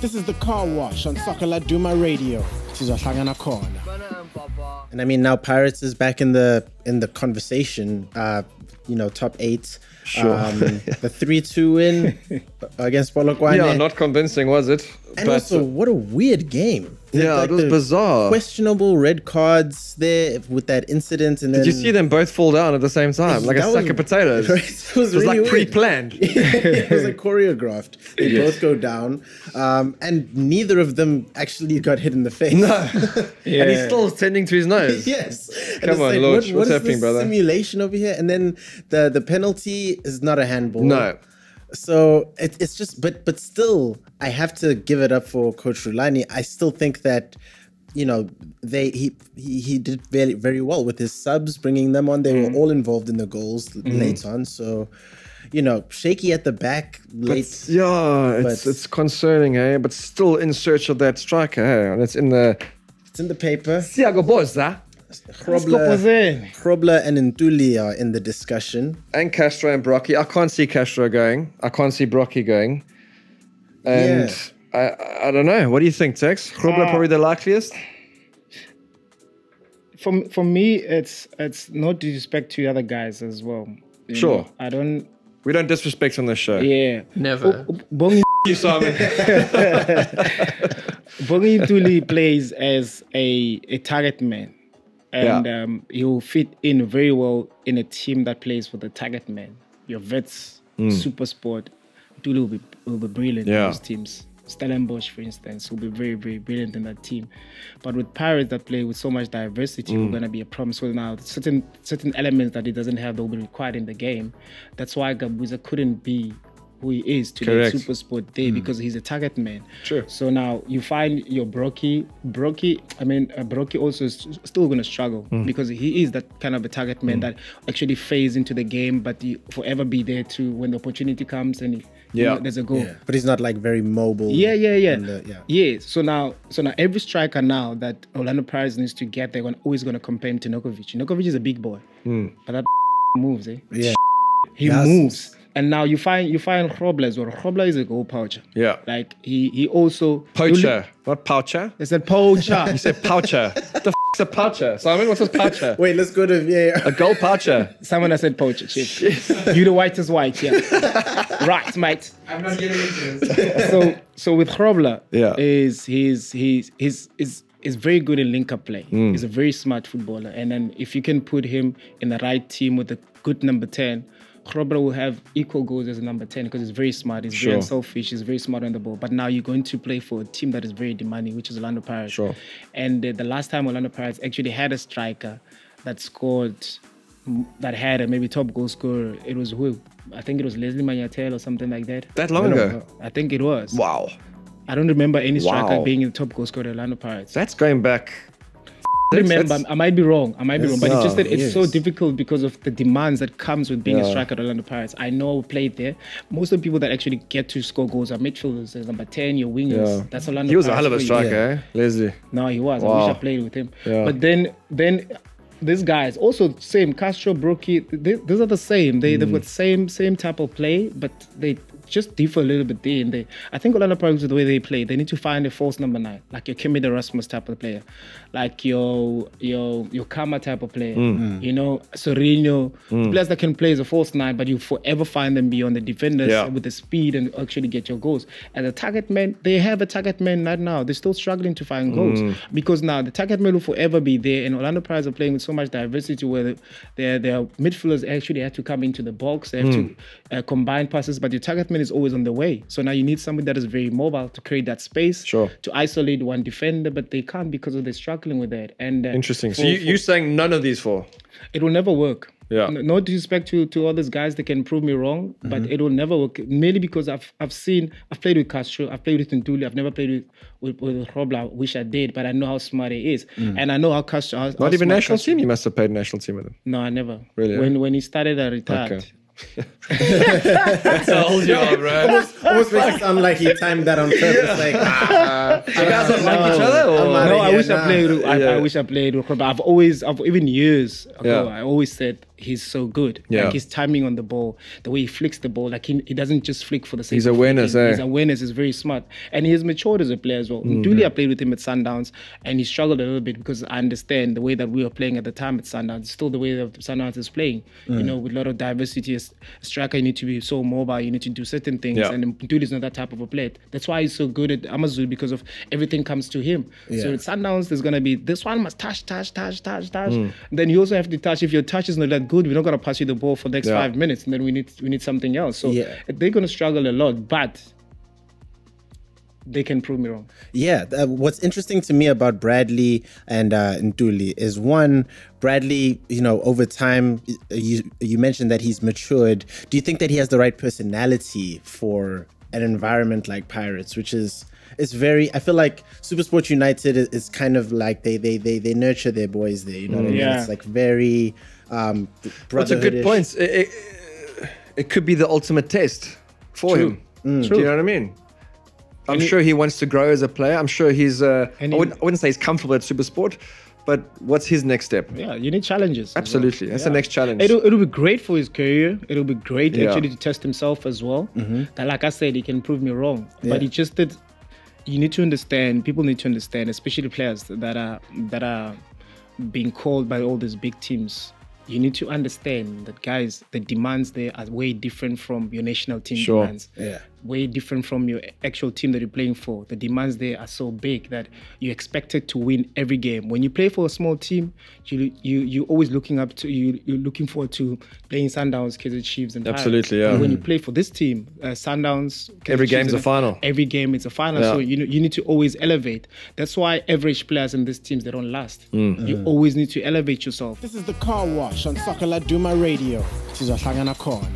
This is the car wash on Soccer Laduma Radio. Sizohlangana khona. And I mean now Pirates is back in the in the conversation. Uh, you know, top eight. Sure. Um, the three two win against Polokwane. Yeah, not convincing, was it? and But- also what a weird game. Yeah, it was bizarre. Questionable red cards there with that incident, and Did you see them both fall down at the same time, like a sack was- of potatoes? Right, it was like really weird. pre-planned. it was like choreographed. They Yes. both go down, um, and neither of them actually got hit in the face. No. And he's still tending to his nose. yes. Come on, like, Lord, what- what's what happening, brother? Simulation over here, and then the the penalty is not a handball. No. So it, it's just, but but still, I have to give it up for Coach Rhulani. I still think that, you know, they he he, he did very very well with his subs, bringing them on. They Mm. were all involved in the goals late on. So, you know, shaky at the back late. But, yeah, it's but- it's concerning, eh? But still in search of that striker, eh? And it's in the it's in the paper. Thiago Boza Grobler, Grobler and Ntuli are in the discussion. and Castro and Brockie. I can't see Castro going. I can't see Brockie going. And I I I don't know. What do you think, Tex? Grobler Uh, probably the likeliest. For for me, it's it's no disrespect to the other guys as well. you Sure. know. I don't. We don't disrespect on this show. Yeah. Never. Oh, Bongi you, Simon. Bongi Ntuli plays as a a target man, and Yeah. um, he will fit in very well in a team that plays for the target man. Your vets, super sport, Ntuli will be will be brilliant Mm. Yeah. in those teams. Stellenbosch, for instance, will be very, very brilliant in that team. But with Pirates that play with so much diversity, Mm. we're going to be a problem. So now, certain certain elements that he doesn't have that will be required in the game. That's why Gabuza couldn't be who he is today, Correct. Super Sport Day, because he's a target man. Sure. So now you find your Brockie. Brockie, I mean, uh, Brockie also is still going to struggle Hmm. because he is that kind of a target man that actually fades into the game, but he forever be there to when the opportunity comes and he, you Yeah. know, there's a goal. Yeah, but he's not like very mobile. Yeah, yeah, yeah. the- yeah. yeah. So now, so now every striker now that Orlando Pirates needs to get, they're gonna, always going to compare him to Nurkovic. Nurkovic is a big boy, but that moves, eh? Yeah. He Yes. moves. And now you find you find Grobler as well. Grobler is a goal poacher. Yeah. Like he he also Poacher. Not poucher. They said poacher. You said poucher. what the f***'s a poucher? Simon, what's a poucher? Wait, let's go to VAR. A goal poucher. Someone has said poacher. Shit. you the whitest white, yeah. right, mate. I'm not getting into this. So so with Grobler, Yeah. is he's he's he's is is very good in link up play. Mm. He's a very smart footballer. And then if you can put him in the right team with a good number 10, Grobler will have equal goals as a number 10 because he's very smart. He's Sure. very selfish, He's very smart on the ball. But now you're going to play for a team that is very demanding, which is Orlando Pirates. Sure. And uh, the last time Orlando Pirates actually had a striker that scored, that had a maybe top goal scorer, it was who? I think it was Lesley Manyathela or something like that. That long I ago? I think it was. Wow. I don't remember any striker Wow. being the top goal scorer at Orlando Pirates. That's going back. I remember, that's- I might be wrong. I might be wrong, but it's just that it's so difficult because of the demands that comes with being a striker at Orlando Pirates. I know I played there. Most of the people that actually get to score goals are midfielders. There's number ten, your wingers. Yeah. That's Orlando. Pirates. He was a hell of a for you. striker, eh? Lesley. No, he was. I wish I played with him. Yeah. But then, then these guys also same Castro, Brockie. They, these are the same. They Mm. they've got same same type of play, but they just differ a little bit there and they I think Orlando Pirates with the way they play, they need to find a false number nine, like your Kermit Erasmus type of player, like your your your Kama type of player, Mm. you know, Sorino, players that can play as a false nine, but you forever find them beyond the defenders Yeah. with the speed and actually get your goals. As a target man, they have a target man right now. They're still struggling to find goals Mm. because now the target man will forever be there. And Orlando Pirates are playing with so much diversity where their their midfielders actually have to come into the box. They have Mm. to uh, combine passes, but your target man is always on the way. So now you need somebody that is very mobile to create that space, Sure. to isolate one defender, but they can't because of they're struggling with that. And uh, Interesting. So you, for- you're saying none of these four? it will never work. Yeah. No, no disrespect to, to all these guys, they can prove me wrong, but Mm-hmm. it will never work. Mainly because I've I've seen I've played with Castro, I've played with Ntuli, I've never played with with, with Grobler, I wish I did, but I know how smart he is, and I know how Castro. How, how Mm. Not even national Castro- team? You must have played national team with him. No, I never. Really, When when he started, I retired. Okay. That's a whole job, bro. Almost makes it sound like he timed that on purpose. Like, ah, You guys don't like each other? I'm Or? No, I here wish I played. with- I, Yeah. I wish I played with Grobler. I've always, I've even years ago, Yeah. I always said he's so good. Yeah. Like his timing on the ball, the way he flicks the ball, like he, he doesn't just flick for the sake His of awareness, eh? His awareness is very smart. And he has matured as a player as well. mm I played with him at Sundowns and he struggled a little bit because I understand the way that we were playing at the time at Sundowns, still the way that Sundowns is playing. You know, with a lot of diversity as a striker, you need to be so mobile, you need to do certain things. Yeah. And is not that type of a player. That's why he's so good at Amazon because of everything comes to him. So at Sundowns, there's gonna be this one must touch, touch, touch, touch, touch. Then you also have to touch. If your touch is not that good, we're not gonna pass you the ball for the next Yeah. five minutes, and then we need we need something else. So Yeah. they're gonna struggle a lot, but they can prove me wrong. Yeah, uh, what's interesting to me about Bradley and uh, Ntuli is one, Bradley, you know, over time, you you mentioned that he's matured. Do you think that he has the right personality for an environment like Pirates, which is it's very. I feel like SuperSport United is, is kind of like they they they they nurture their boys there. You know what I mean? Yeah. It's like very um, That's a good brotherhoodish. point. It, it, it could be the ultimate test for True. him. Mm. Do you know what I mean? I'm sure he wants to grow as a player. I'm sure he's. Uh, And I, wouldn't, I wouldn't say he's comfortable at Supersport, but what's his next step? Yeah, you need challenges. as well. Absolutely, that's the next challenge. It'll, it'll be great for his career. It'll be great Yeah. actually to test himself as well. That, like I said, he can prove me wrong. Yeah. But he just did. You need to understand. People need to understand, especially players that are that are being called by all these big teams. You need to understand that, guys, the demands there are way different from your national team Sure. demands Yeah. Way different from your actual team that you're playing for. The demands there are so big that you're expected to win every game. When you play for a small team, you you you're always looking up to you you're looking forward to playing Sundowns, Kaizer Chiefs, and Pirates. Absolutely, yeah. But when you play for this team, uh, Sundowns, Kaizer Every Chiefs, game's a final. Every game is a final. Yeah. So you know you need to always elevate. That's why average players in these teams they don't last. Mm. You always need to elevate yourself. This is the car wash on Soccer Laduma Radio. This is Ohlangana Corner.